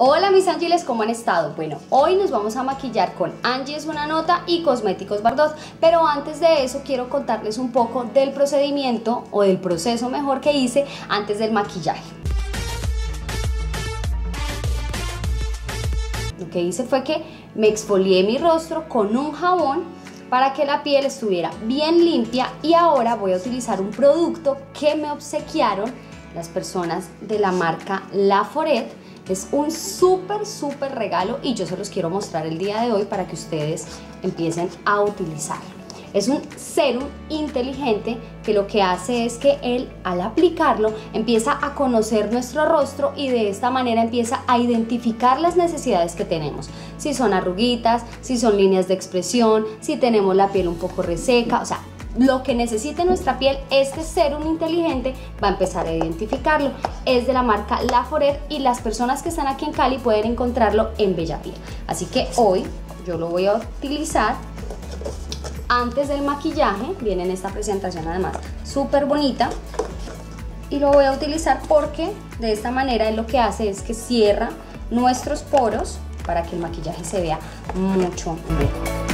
Hola mis ángeles, ¿cómo han estado? Bueno, hoy nos vamos a maquillar con Angie es una nota y Cosméticos Bardot, pero antes de eso quiero contarles un poco del procedimiento o del proceso mejor que hice antes del maquillaje. Lo que hice fue que me exfolié mi rostro con un jabón para que la piel estuviera bien limpia y ahora voy a utilizar un producto que me obsequiaron las personas de la marca Laforet es un súper, súper regalo y yo se los quiero mostrar el día de hoy para que ustedes empiecen a utilizarlo. Es un serum inteligente que lo que hace es que él al aplicarlo empieza a conocer nuestro rostro y de esta manera empieza a identificar las necesidades que tenemos. Si son arruguitas, si son líneas de expresión, si tenemos la piel un poco reseca, o sea, lo que necesite nuestra piel, este serum inteligente va a empezar a identificarlo. Es de la marca Laforet y las personas que están aquí en Cali pueden encontrarlo en Bella Piel. Así que hoy yo lo voy a utilizar antes del maquillaje. Viene en esta presentación además súper bonita. Y lo voy a utilizar porque de esta manera lo que hace es que cierra nuestros poros para que el maquillaje se vea mucho mejor.